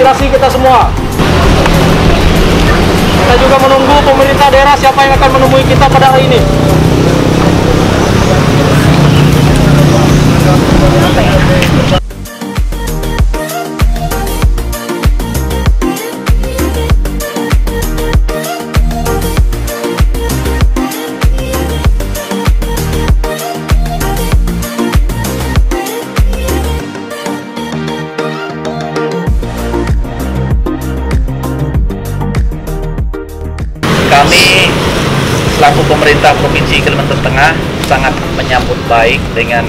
aspirasi kita semua. Kita juga menunggu pemerintah daerah siapa yang akan menemui kita pada hari ini. Selaku pemerintah Provinsi Kalimantan Tengah sangat menyambut baik dengan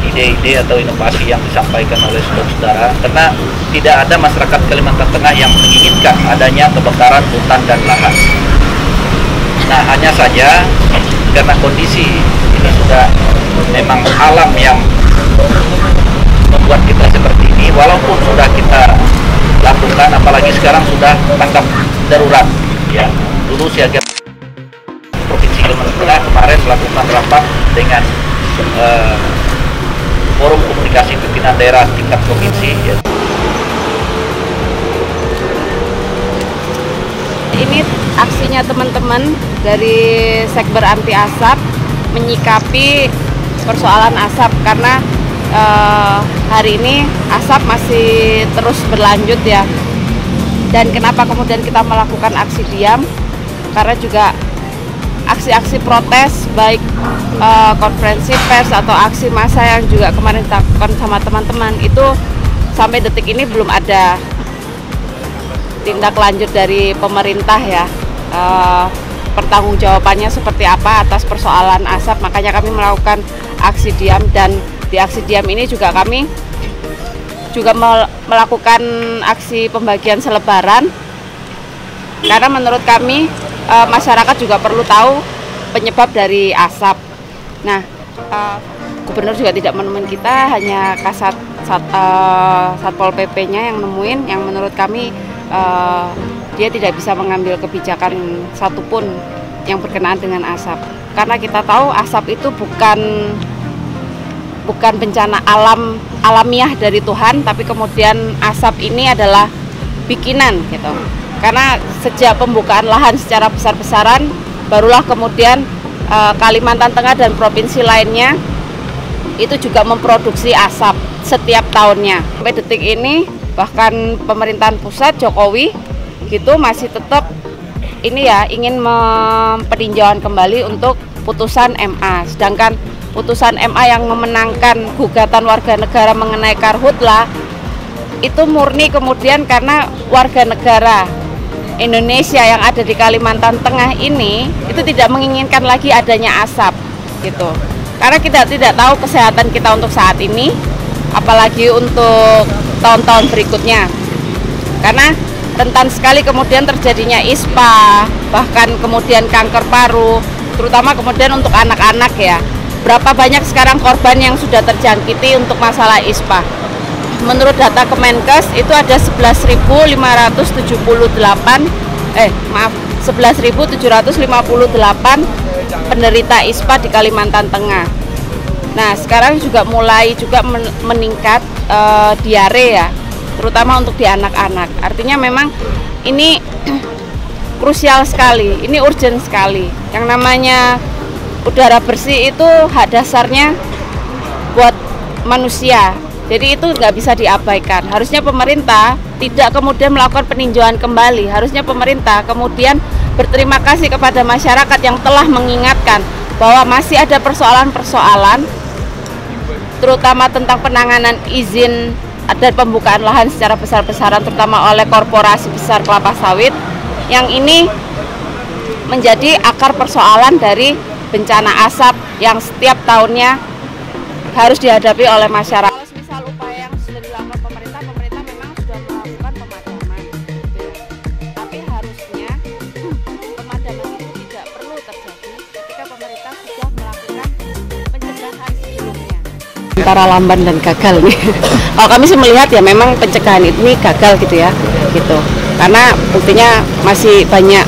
ide-ide atau inovasi yang disampaikan oleh saudara karena tidak ada masyarakat Kalimantan Tengah yang menginginkan adanya kebakaran hutan dan lahan. Nah, hanya saja karena kondisi ini sudah memang alam yang membuat kita seperti ini walaupun sudah kita lakukan apalagi sekarang sudah tanggap darurat ya dulu siaga Tengah kemarin melakukan rapat dengan eh, forum komunikasi pimpinan daerah tingkat provinsi ya. ini aksinya teman-teman dari Sekber Anti Asap menyikapi persoalan asap karena eh, hari ini asap masih terus berlanjut ya. Dan kenapa kemudian kita melakukan aksi diam? Karena juga aksi-aksi protes baik eh, konferensi pers atau aksi massa yang juga kemarin dilakukan sama teman-teman itu sampai detik ini belum ada tindak lanjut dari pemerintah ya. Eh, pertanggungjawabannya seperti apa atas persoalan asap. Makanya kami melakukan aksi diam dan di aksi diam ini juga kami juga mel- melakukan aksi pembagian selebaran. Karena menurut kami eh, masyarakat juga perlu tahu penyebab dari asap. Nah, eh, gubernur juga tidak menemuin kita, hanya kasat sat, eh, satpol pp-nya yang nemuin, yang menurut kami eh, dia tidak bisa mengambil kebijakan satupun yang berkenaan dengan asap. Karena kita tahu asap itu bukan bukan bencana alam alamiah dari Tuhan, tapi kemudian asap ini adalah bikinan gitu. Karena sejak pembukaan lahan secara besar-besaran, barulah kemudian eh, Kalimantan Tengah dan provinsi lainnya itu juga memproduksi asap setiap tahunnya. Sampai detik ini bahkan pemerintahan pusat Jokowi gitu masih tetap ini ya ingin peninjauan kembali untuk putusan MA. Sedangkan putusan MA yang memenangkan gugatan warga negara mengenai karhutla itu murni kemudian karena warga negara Indonesia yang ada di Kalimantan Tengah ini itu tidak menginginkan lagi adanya asap gitu. Karena kita tidak tahu kesehatan kita untuk saat ini apalagi untuk tahun-tahun berikutnya. Karena rentan sekali kemudian terjadinya ISPA, bahkan kemudian kanker paru, terutama kemudian untuk anak-anak ya. Berapa banyak sekarang korban yang sudah terjangkiti untuk masalah ISPA? Menurut data Kemenkes itu ada 11.578 eh maaf 11.758 penderita ISPA di Kalimantan Tengah. Nah, sekarang juga mulai juga men- meningkat eh, diare ya, terutama untuk di anak-anak. Artinya memang ini krusial sekali, ini urgent sekali. Yang namanya udara bersih itu hak dasarnya buat manusia. Jadi itu nggak bisa diabaikan. Harusnya pemerintah tidak kemudian melakukan peninjauan kembali. Harusnya pemerintah kemudian berterima kasih kepada masyarakat yang telah mengingatkan bahwa masih ada persoalan-persoalan terutama tentang penanganan izin dan pembukaan lahan secara besar-besaran terutama oleh korporasi besar kelapa sawit yang ini menjadi akar persoalan dari bencana asap yang setiap tahunnya harus dihadapi oleh masyarakat. Antara lamban dan gagal nih. Kalau kami sih melihat ya memang pencegahan ini gagal gitu ya, gitu. Karena buktinya masih banyak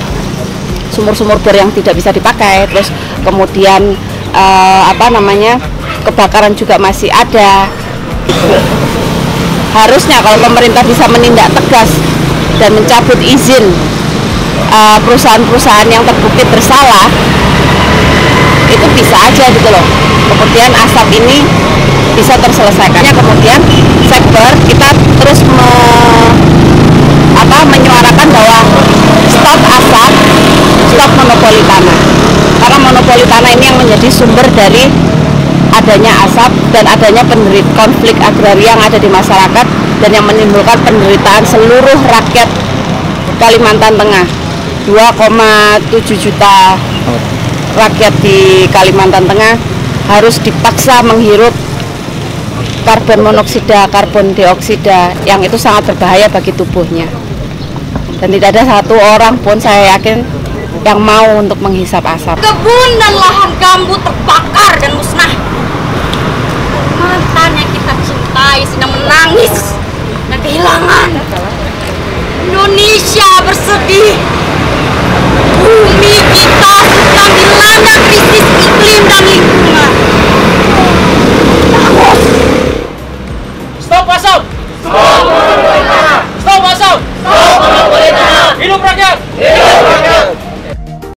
sumur-sumur bor yang tidak bisa dipakai, terus kemudian eh, apa namanya kebakaran juga masih ada. Harusnya kalau pemerintah bisa menindak tegas dan mencabut izin uh, perusahaan-perusahaan yang terbukti bersalah, itu bisa aja gitu loh. Kemudian asap ini bisa terselesaikannya. Kemudian sekber kita terus me, apa menyuarakan bahwa stop asap, stop monopoli tanah. Karena monopoli tanah ini yang menjadi sumber dari adanya asap dan adanya penderit konflik agraria yang ada di masyarakat dan yang menimbulkan penderitaan seluruh rakyat Kalimantan Tengah 2,7 juta rakyat di Kalimantan Tengah harus dipaksa menghirup karbon monoksida, karbon dioksida yang itu sangat berbahaya bagi tubuhnya. Dan tidak ada satu orang pun saya yakin yang mau untuk menghisap asap. Kebun dan lahan gambut terbakar dan musnah. Mantan yang kita cintai sedang menangis dan kehilangan. Indonesia bersedih. Bumi kita sudah